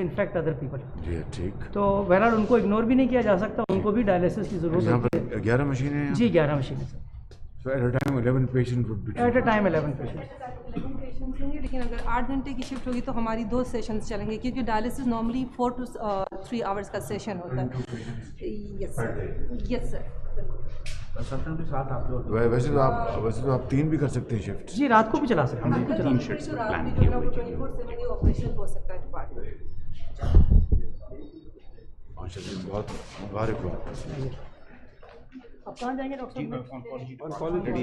In fact other people जी ठीक। तो बहरहाल उनको इग्नोर भी नहीं किया जा सकता उनको भी डायलिसिस की ज़रूरत होती है। ग्यारह मशीनें हैं जी ग्यारह मशीनें so at a time 11 patient would be at a time eleven patient लेकिन अगर आठ घंटे की शिफ्ट होगी तो हमारी दो सेशंस चलेंगे क्योंकि dialysis normally four to three hours का सेशन होता है। यस यस सर वै- वैसे तो आप वैसे तो आप तीन भी कर सकते हैं शिफ्ट जी रात को भी चला सकते हैं। तीन प्लान किए हुए ये ऑपरेशन हो सकता है डिपार्टमेंट बहुत मुबारक हो अब कहाँ जाएँगे डॉक्टर रहे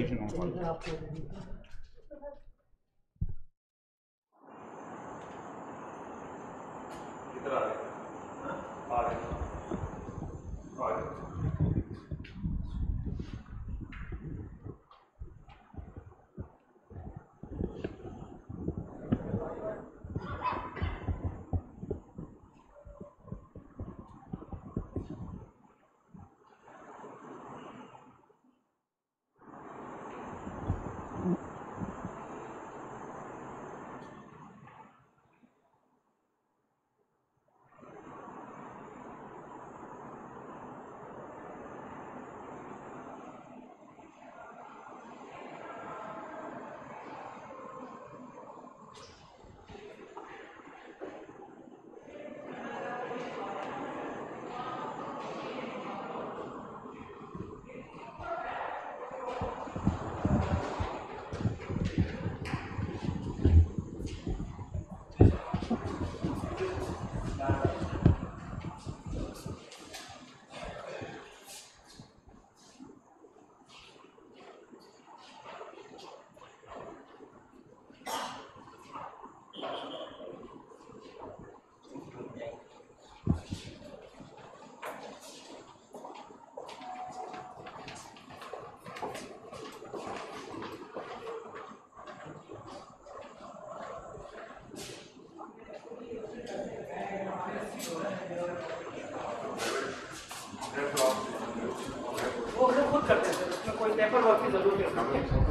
वो लोग खुद करते हैं सर उसमें कोई पेपर वर्क की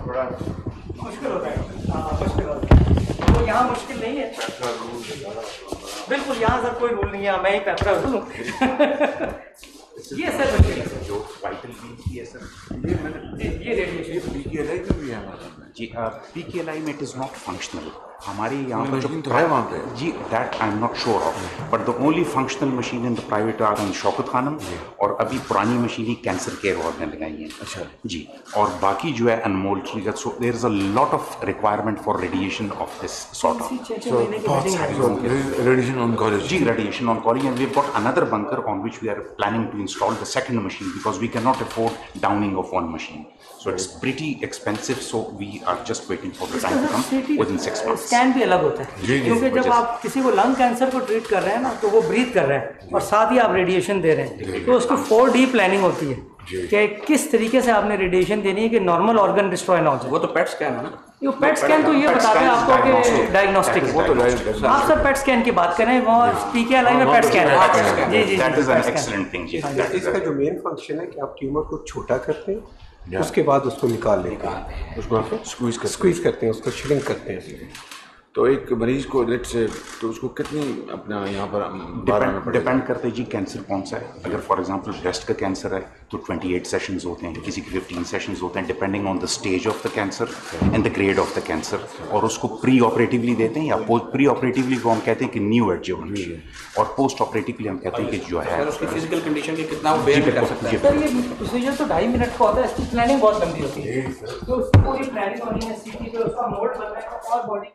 बड़ा मुश्किल होता है हाँ मुश्किल है यहाँ मुश्किल नहीं है बिल्कुल, यहाँ सर कोई रूल नहीं है, मैं ही पेपर हूँ ये सर जो वाइटल बी की है। सर ये मैंने ये- radiation P K L I भी है जी पी के एल आई में इट इज़ नॉट फंक्शनल हमारे यहाँ पर जो तो है वहाँ पे। जी that I am not sure of but the only functional machine in the private are in Shaukat Khanum और अभी पुरानी मशीन ही कैंसर केयर हॉल में लगाई है। अच्छा। जी। और बाकी जो है Anmol so there is a lot of requirement for radiation of this sort of radiation on college ji radiation on college and we got another bunker on which we are planning to install the second machine because we can not afford downing of one machine so it's pretty expensive so we are just waiting for the time to come within six months scan भी अलग होता है। क्योंकि जब आप किसी को lung cancer को ट्रीट कर रहे हैं ना तो वो ब्रीथ कर रहे हैं और साथ ही आप रेडिएशन दे रहे हैं। तो उसकी फोर डी प्लानिंग होती है कि किस तरीके से आपने रेडिएशन देनी है कि नॉर्मल ऑर्गन डिस्ट्रॉय ना हो जाए। वो तो पेट स्कैन है ना? ये पेट स्कैन तो ये बताते हैं आपको कि. डायग्नोस्टिक वो तो है आप सर पेट स्कैन की बात करें वो पी के एल में हाँ, पेट तो स्कैन है। जी जी That ji is an PET scan। excellent thing. जी. इसका जो मेन फ़ंक्शन है कि आप ट्यूमर को छोटा करते हैं उसके बाद उसको निकाल लेते हैं। उसको स्क्वीज स्क्वीज करते हैं। उसको श्रिंक करते हैं। तो एक मरीज़ को लेट से तो उसको कितनी अपना यहाँ पर डिपेंड करते हैं जी कैंसर कौन सा है। अगर फॉर एग्जांपल ब्रेस्ट का कैंसर है तो 28 सेशंस होते हैं किसी के 15 सेशंस होते हैं depending on the stage of the cancer and the grade of the cancer और उसको प्री ऑपरेटिवली देते हैं या पोस्ट प्री ऑपरेटिवली को हम कहते हैं कि न्यू एडजमेंट और पोस्ट ऑपरेटिवली हम कहते हैं कि जो है। उसकी फ़िज़िकल कंडीशन के कितना वो बेयर कर सकता है? सर ये प्रोसीजर तो ढाई मिनट का होता है इसकी प्लानिंग बहुत लंबी होती है। तो उसकी पूरी प्लानिंग होनी है सीटी पे उसका मोल्ड बनना है और body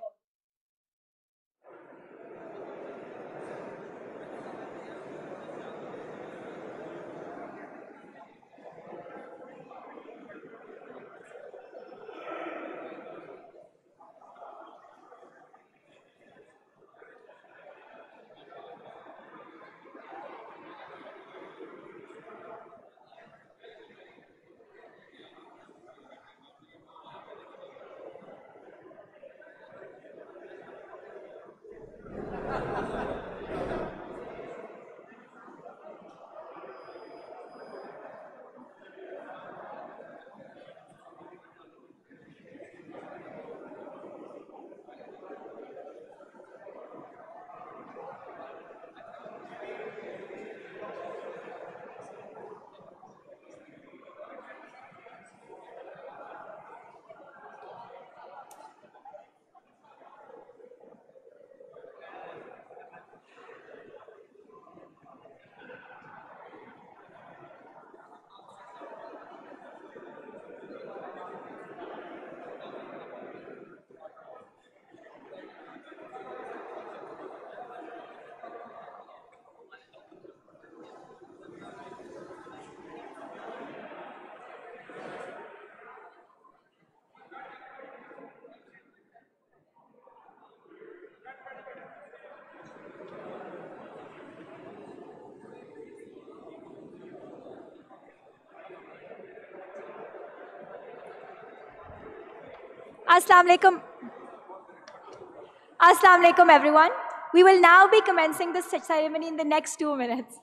Assalamu alaikum. Alaikum, everyone. We will now be commencing the ceremony in the next two minutes.